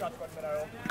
Kaç bak beraber oldu.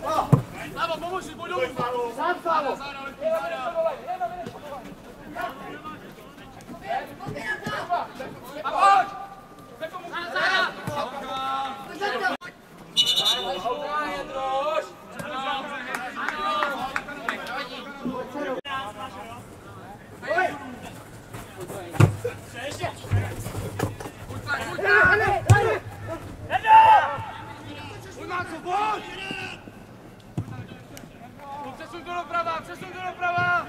Slavo, pomož si, pojď dolů! Sám, Slavo. A pojď! Pojď, Máco, pojď! Přesuň to doprava, přesuň to doprava!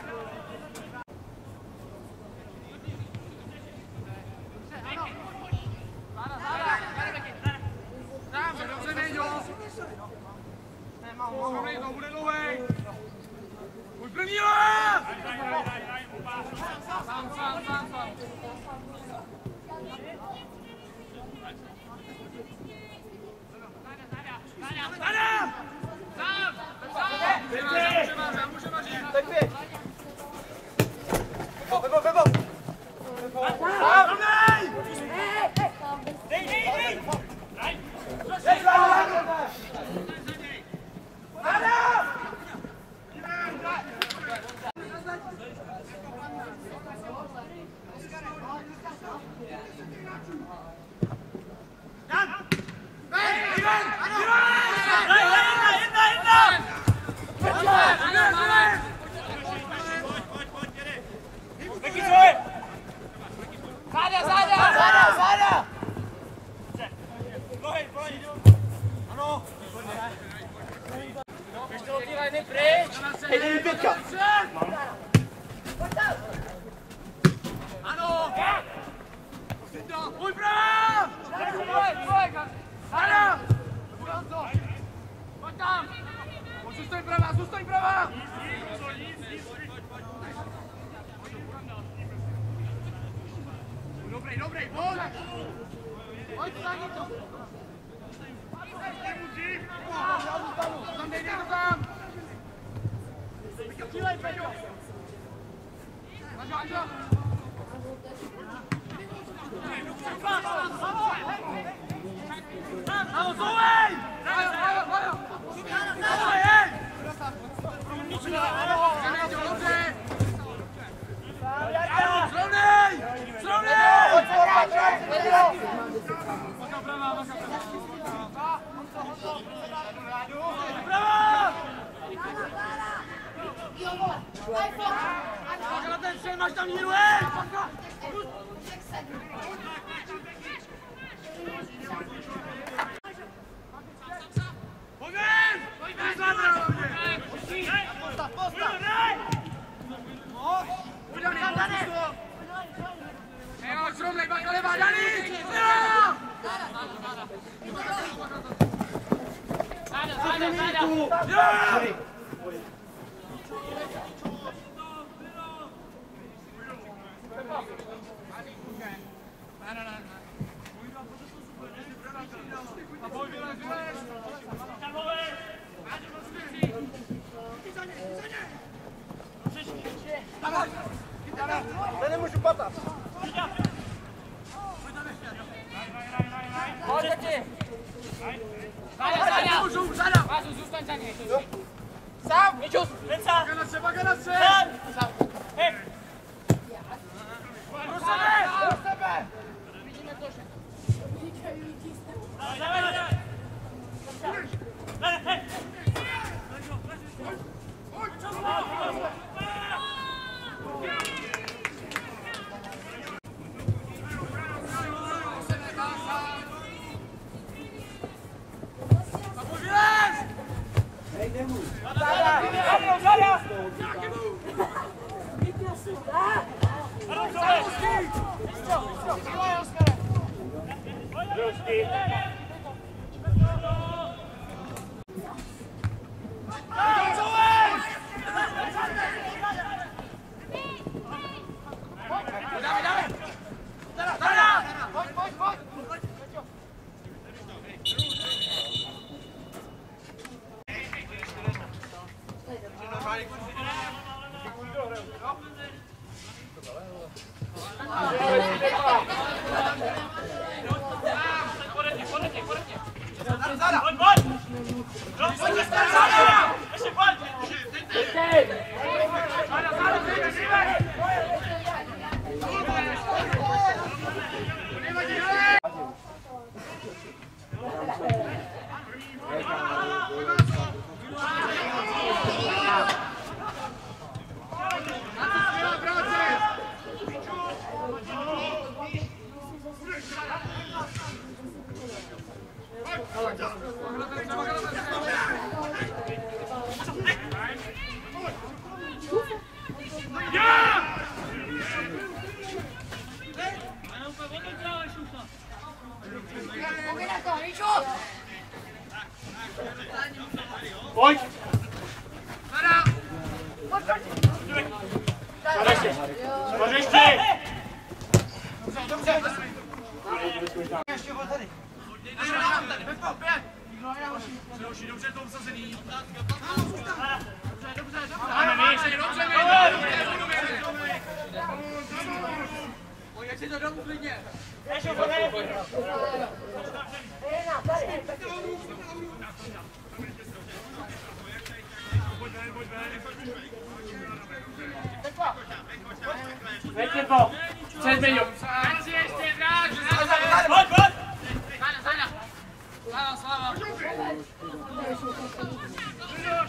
Dobře, dobře, Nejďo! Dobrý, to bude dlouhej! Pojď první, ale! Sám, sám, sám, sám. Zada! Sám! Sám! Může vařit, může vařit, může vařit. Tak běž. Pepo, Pepo, Pepo. Sám. Rovnej! Běž, Slavo. Záda, záda! Záda, záda. Ještě od té liny pryč! Hej, pětka. Ano! Pojď bravo! Pojď, pojď! Zada! Pojď tam! Pojď, Zůstaň pravá, zůstaň pravá! Dobrý, dobrý, pojď! Pojď za ní to! Tam dej, dej to tam! Dílej, Peťo! Važo, važo! Ano, zouvej! Vajo, vajo, vajo! Zouvej, hej! Dobře, Nejďo, dobře! Srovnej! Srovnej! Pojď, Svoráče. Peťo. Bravo! Pak na ten střel, máš tam míru, hej! Pojď ven! Pojď ven! Postav, postav. Pojď Dani, pojď to! Jo, srovnej, baka levá, Dani! Jo! Záda, záda, záda! Jo! A pojď, vylez, vylez! Já nemůžu patat. Pojď, taky! Záda, záda! Můžu, zada! Vázu, zůstaň za něj! Sám. Mičus! Baka na střel, baka na střel! Pro sebe! Do sebe. Vidíme to, že... A Vamos, vamos.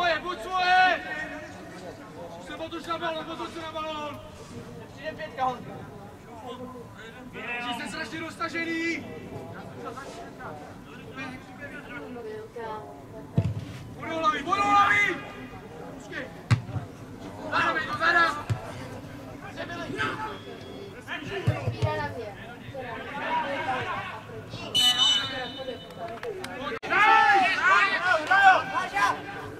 svoje, buď svoje! Už se otoč na balon, otoč se na balon! Přijde pětka, Honza. Jsi se strašně roztažený! Budu hlavy, budu hlavy! Počkej! Zadám, je to zadám! Nice! Nice! Nice!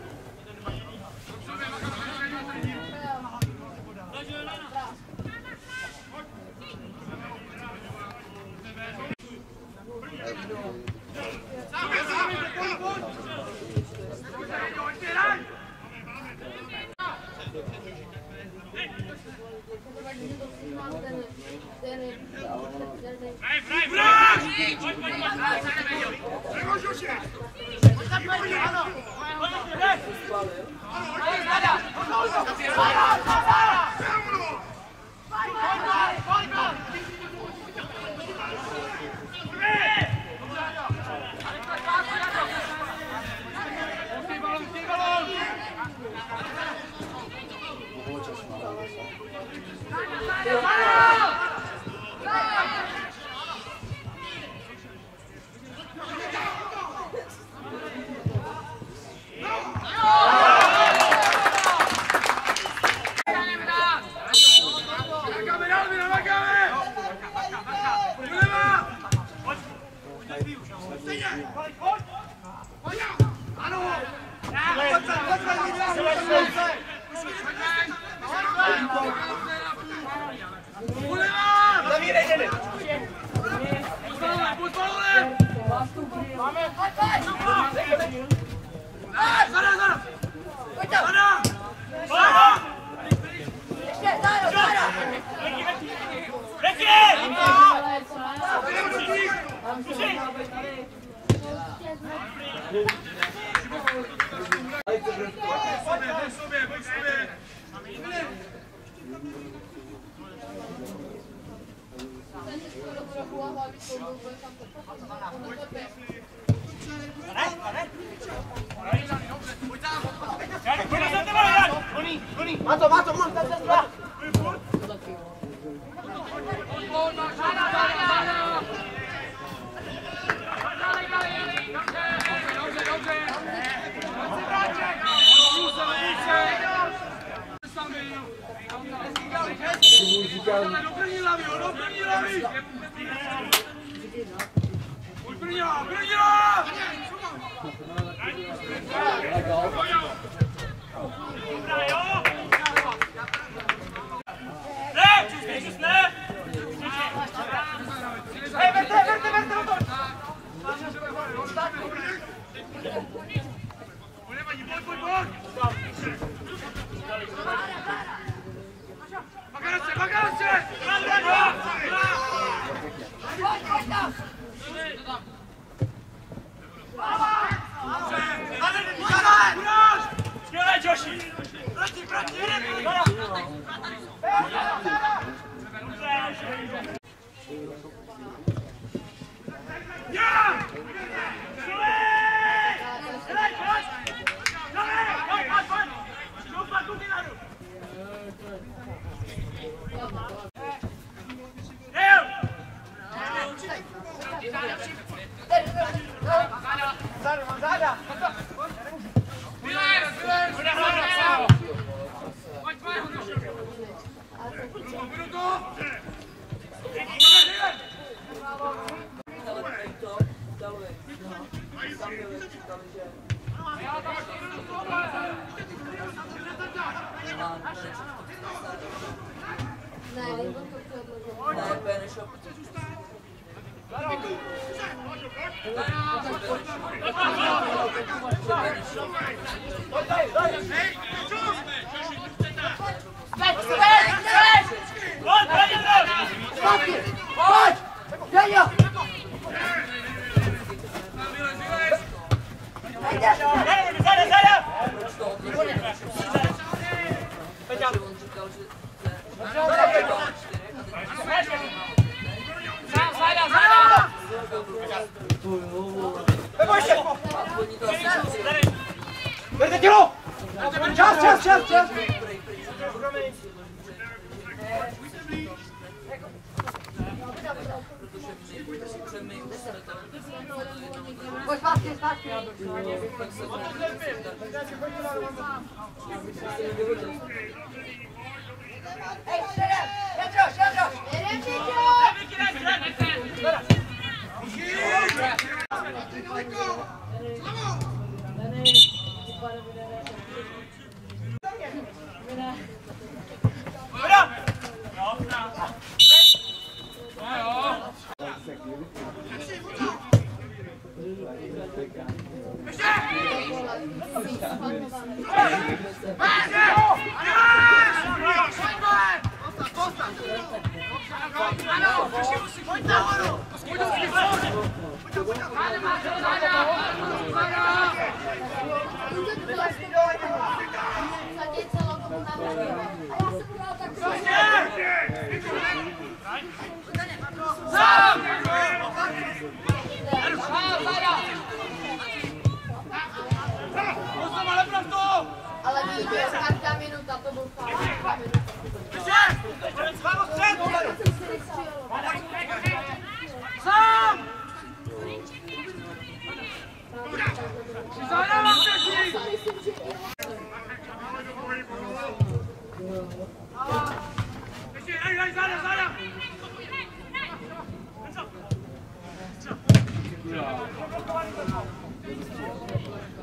Thank you.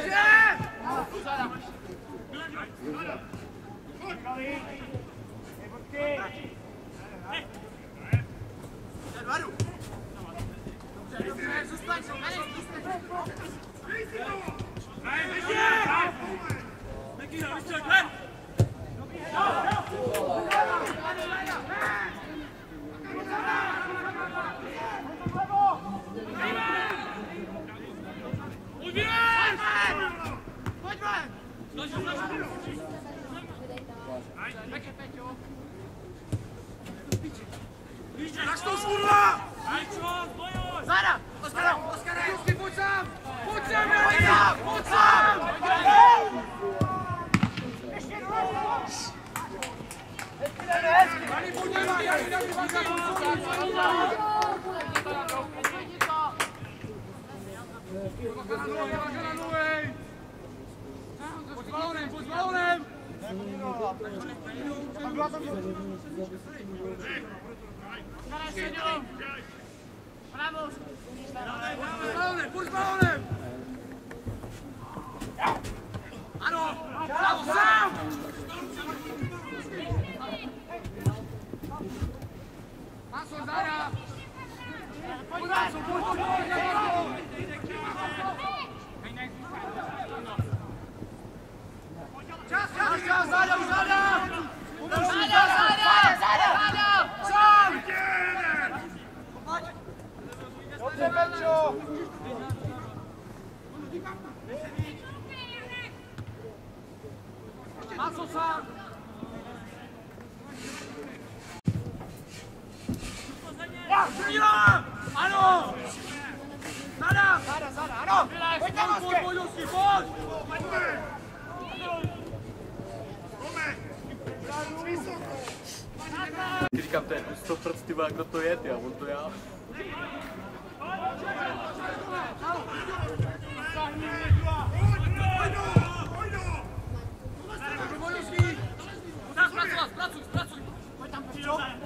Jeszcze! Daš to kurva! Zara! Balonem, pojď s balonem! Pojď s balonem, pojď s balonem! Ano! Bravo, sám! Maso, Zara! Pojď, Maso, pojď, pojď, pojď, Čas, čas, čas, Zara, už Zara! Zada, Zada, Zada! Sám! Dobře, Pečo! Maso, sám! Ja, Střílám! Ano! Zada! Zada, Zada, ano! Říkám, to je 100% ty vole, kdo to je, ty, a on to já. Pojď! Zpracuj, zpracuj, zpracuj! Ano!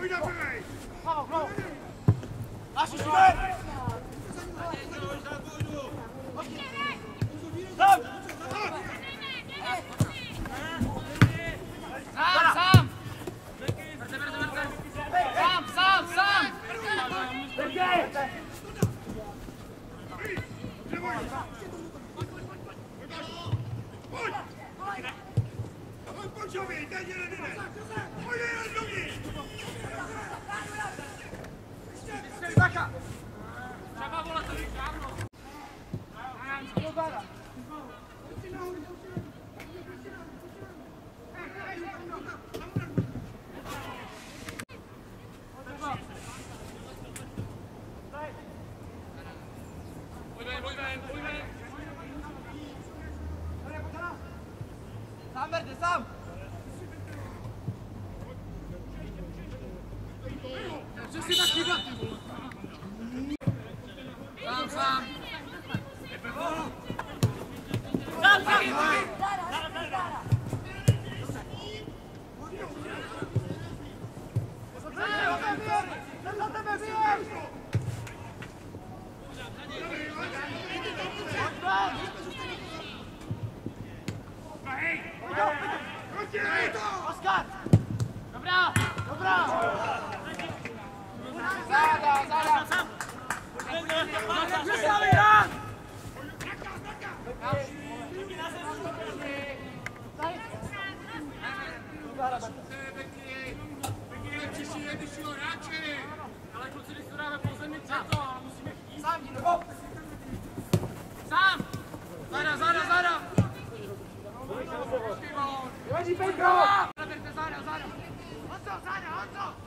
Sám, Hands up! Hands up!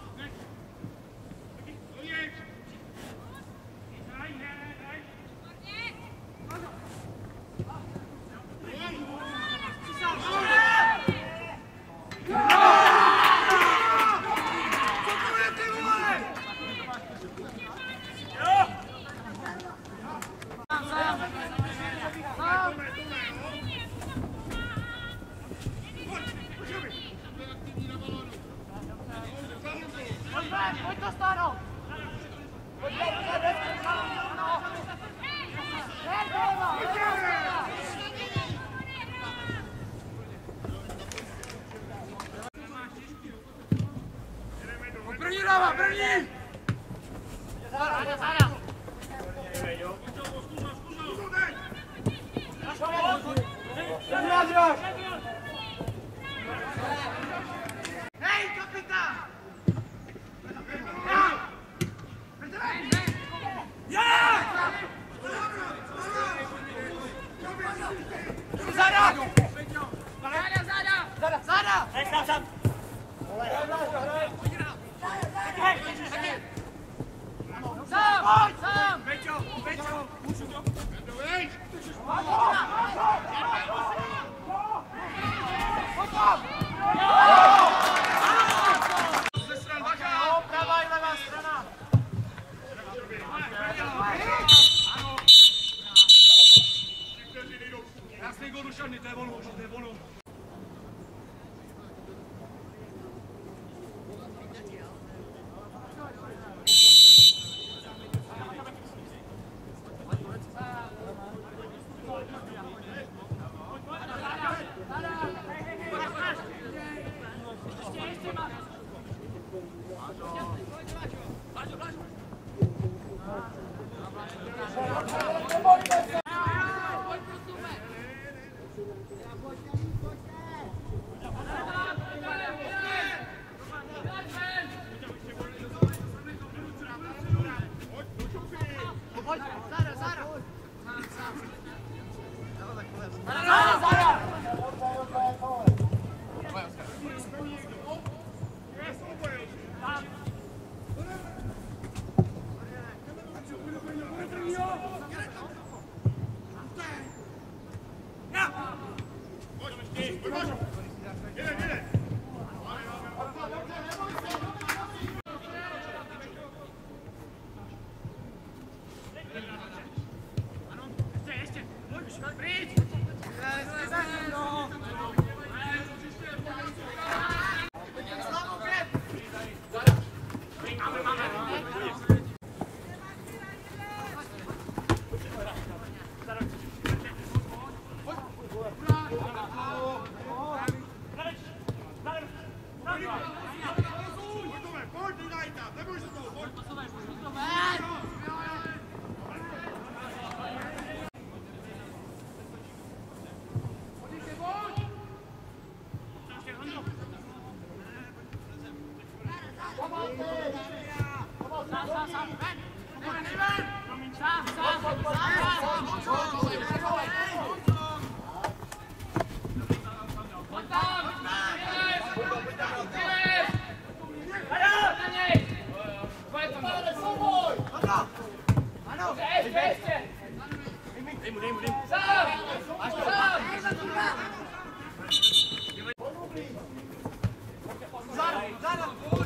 Para,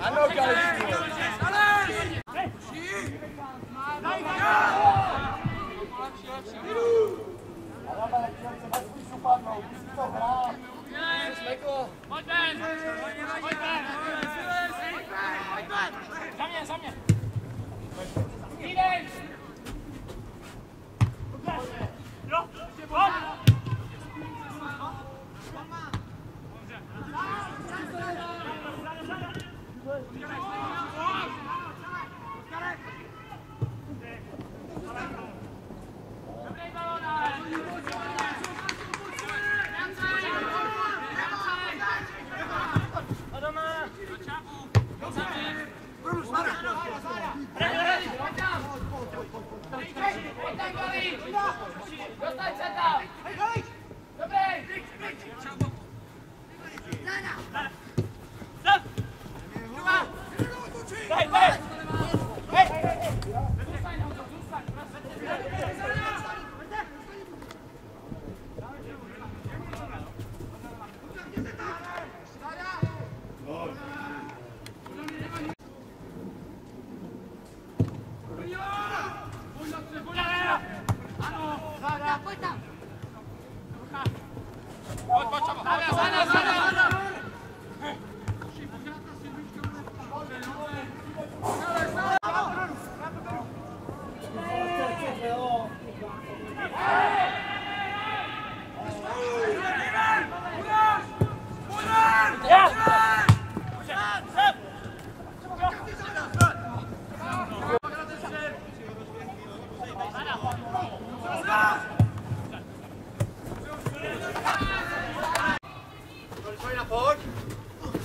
Ano, Galičky. Pojď ven! Pojď ven! Pojď ven! Za mě, za mě! Jdej! Yeah.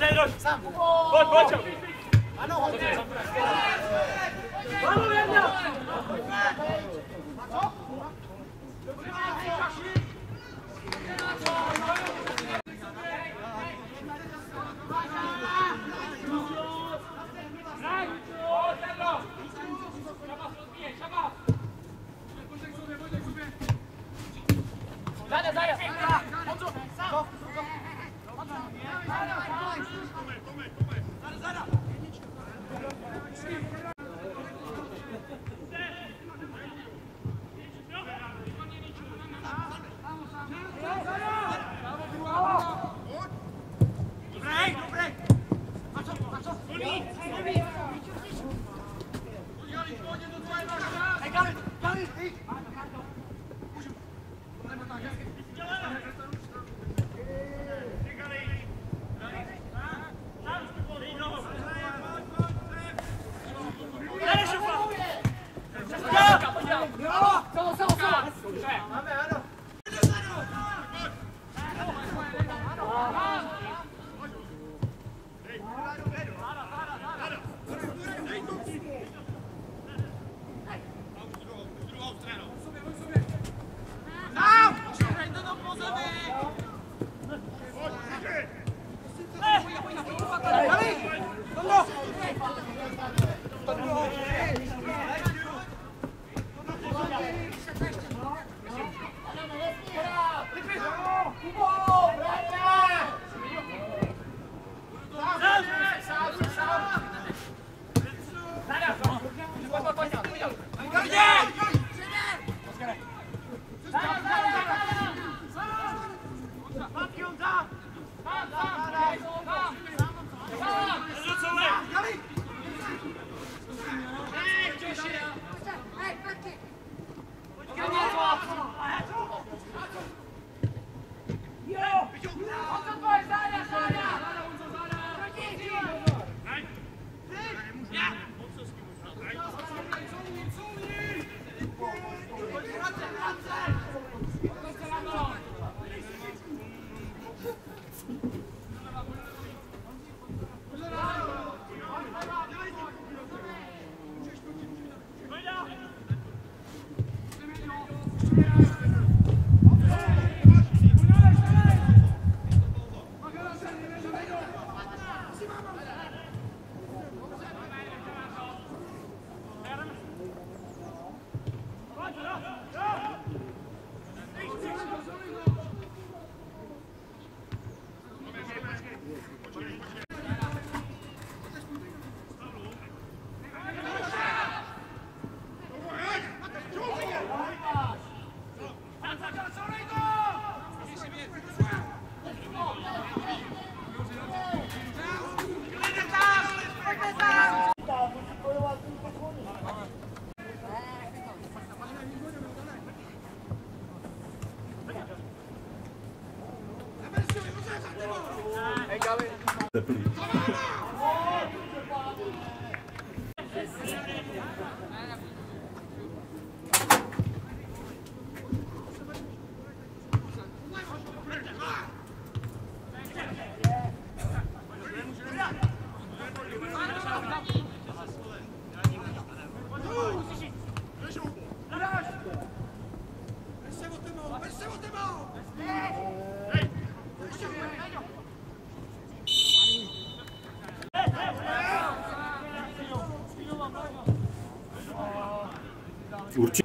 Сереж! Сам! Вот, вот чем! А ну, вот здесь! А ну, верно! Пошли! Určitě.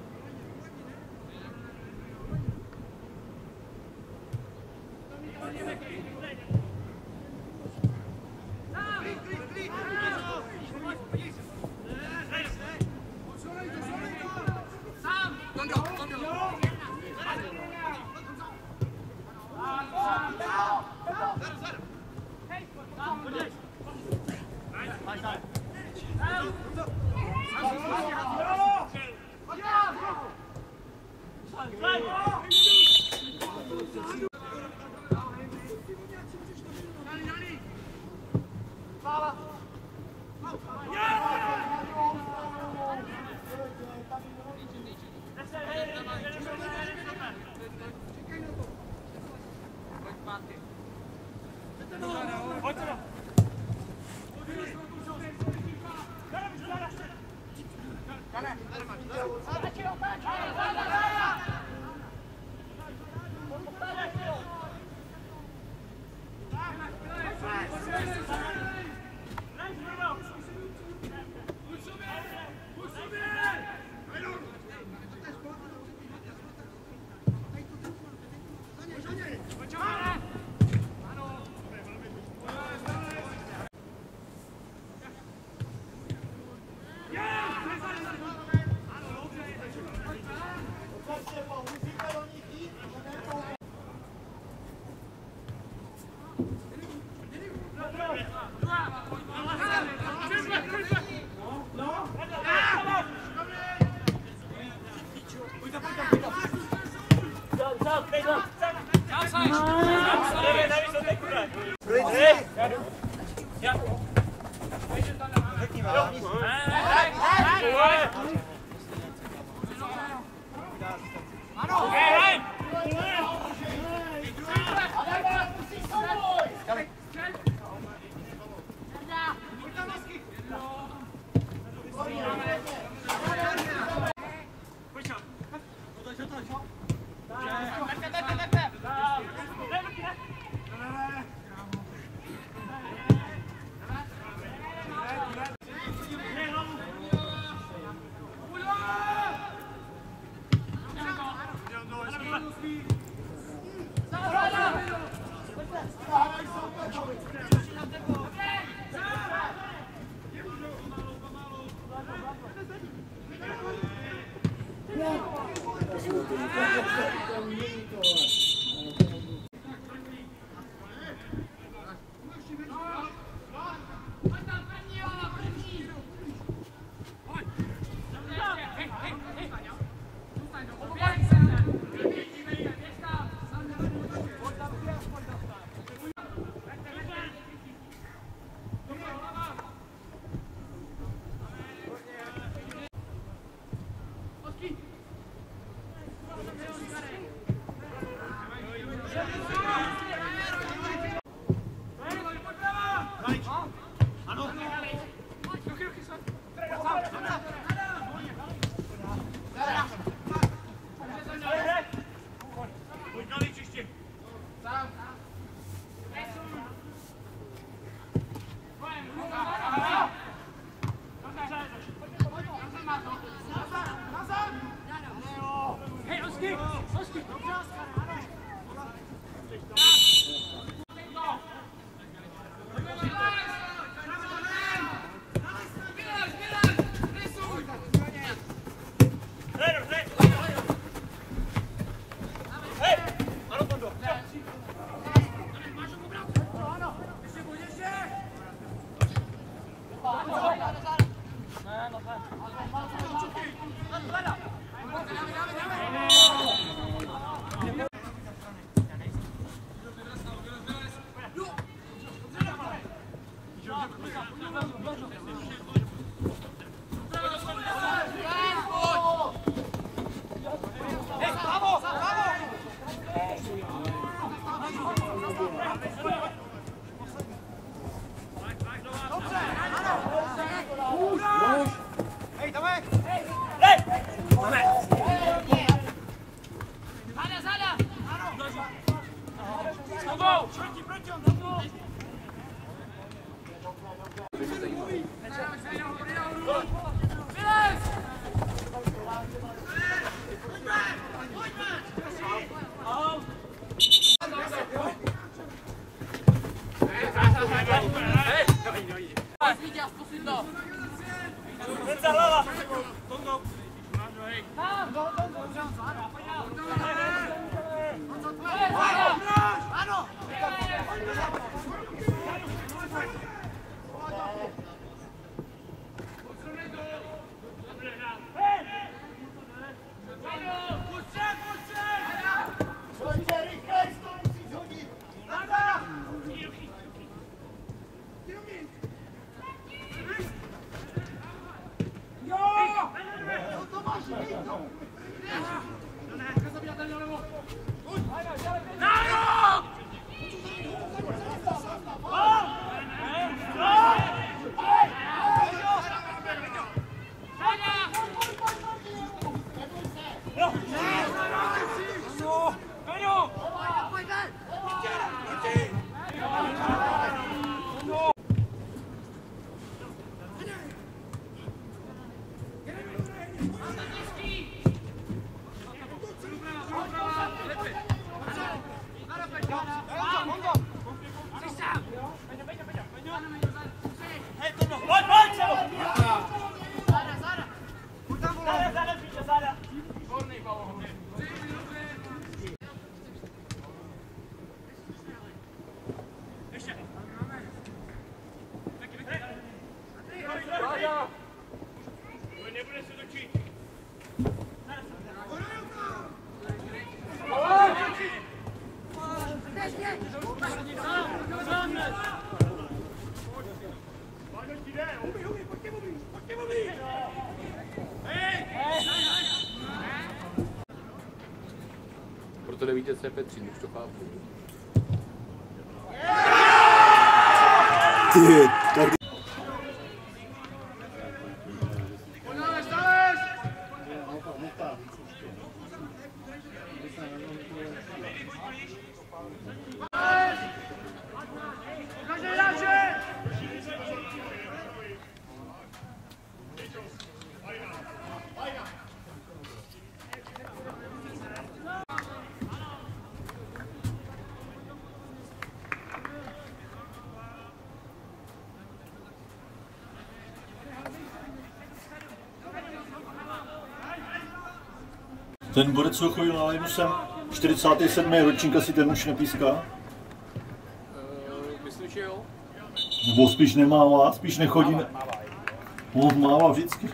Mano! Okay, hey! idzie que eu to Ty, ten borec, co chodil na lajnu sem, 47. ročník, asi ten už nepíská. Uh, myslím, že jo. Nebo spíš nemává, spíš nechodí. Ne... On mává vždycky.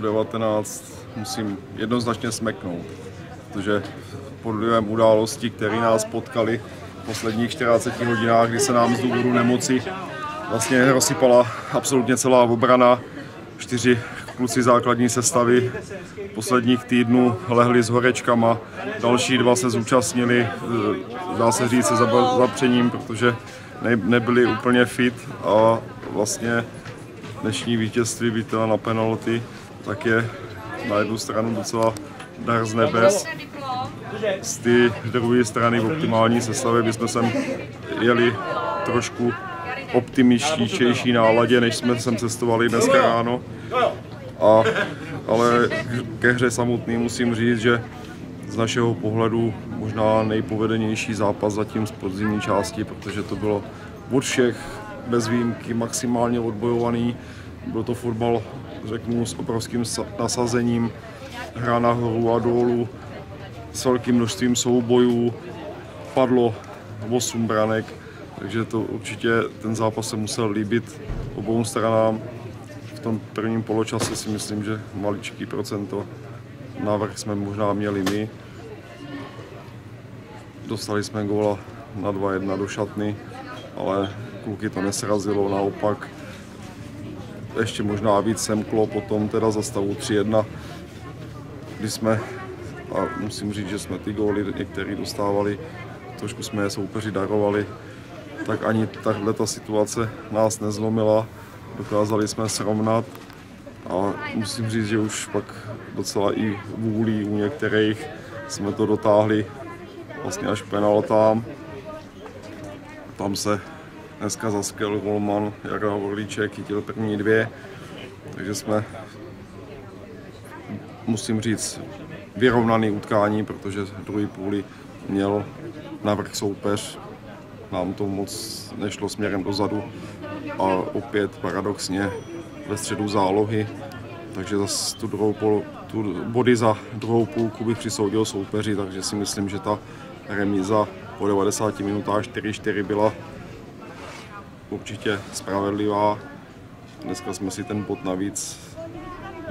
U19 musím jednoznačně smeknout, protože pod vlivem událostí, které nás potkaly v posledních 40 hodinách, kdy se nám z důvodu nemoci vlastně rozsypala absolutně celá obrana. Čtyři kluci základní sestavy posledních týdnů lehli s horečkama, další dva se zúčastnili, eh, dá se říct, se zapřením, protože ne, nebyli úplně fit a vlastně dnešní vítězství, teda na penalty, tak je na jednu stranu docela dar z nebes. Z té druhé strany v optimální sestavě bychom sem jeli trošku optimističtější náladě, než jsme sem cestovali dneska ráno. A, ale ke hře samotný musím říct, že z našeho pohledu možná nejpovedenější zápas zatím z podzimní části, protože to bylo od všech bez výjimky maximálně odbojovaný. Byl to fotbal řeknu, s obrovským sa- nasazením, hra nahoru a dolů, s velkým množstvím soubojů, padlo 8 branek, takže to určitě ten zápas se musel líbit obou stranám. V tom prvním poločase si myslím, že maličký procento návrh jsme možná měli my. Dostali jsme góla na 2-1 do šatny, ale kluky to nesrazilo, naopak ještě možná víc semklo potom teda za stavu 3-1, kdy jsme, a musím říct, že jsme ty góly některý dostávali, trošku jsme je soupeři darovali, tak ani tahle ta situace nás nezlomila. Dokázali jsme srovnat a musím říct, že už pak docela i vůlí u některých jsme to dotáhli vlastně až penaltám. Tam se dneska zaskvěl golman Jara Orlíček, chytil první dvě, takže jsme, musím říct, vyrovnaný utkání, protože druhý půli měl navrh soupeř, nám to moc nešlo směrem dozadu a opět paradoxně ve středu zálohy, takže zase tu druhou pol, tu body za druhou půlku bych přisoudil soupeři, takže si myslím, že ta remíza po 90 minutách 4-4 byla určitě spravedlivá. Dneska jsme si ten bod navíc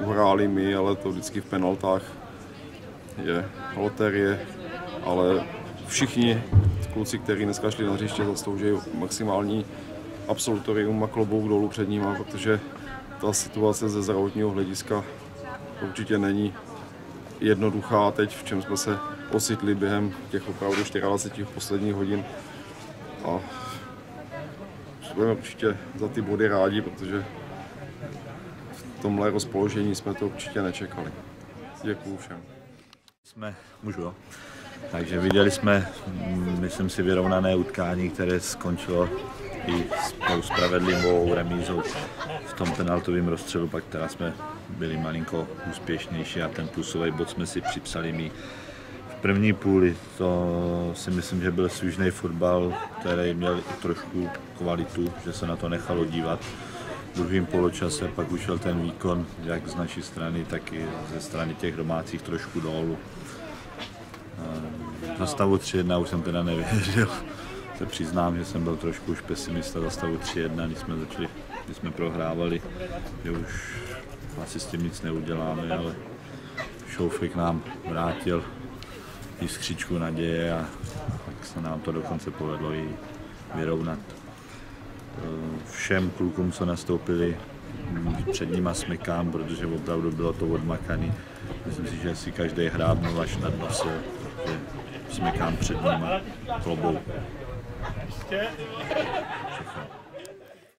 uhráli my, ale to vždycky v penaltách je loterie, ale všichni kluci, kteří dneska šli na hřiště, zaslouží maximální absolutorium a klobouk dolů před nimi, protože ta situace ze zdravotního hlediska určitě není jednoduchá teď, v čem jsme se ocitli během těch opravdu 24 posledních hodin. A budeme určitě za ty body rádi, protože v tomhle rozpoložení jsme to určitě nečekali. Děkuju všem. Jsme, můžu jo. Takže viděli jsme, mm, myslím si, vyrovnané utkání, které skončilo i s tou spravedlivou remízou v tom penaltovém rozstřelu, pak teda jsme byli malinko úspěšnější a ten plusový bod jsme si připsali my první půli. To si myslím, že byl svížný fotbal, který měl i trošku kvalitu, že se na to nechalo dívat. V druhém poločase pak ušel ten výkon, jak z naší strany, tak i ze strany těch domácích trošku dolů. Na stavu 3-1 už jsem teda nevěřil. Se přiznám, že jsem byl trošku už pesimista za stavu 3-1, když jsme začali, když jsme prohrávali, že už asi s tím nic neuděláme, ale Šouflik nám vrátil jiskřičku naděje a tak se nám to dokonce povedlo i vyrovnat. Všem klukům, co nastoupili, před nima smykám, protože opravdu bylo to odmakaný. Myslím si, že si každý hrábnul až nadnosil, že smykám před nima klobou.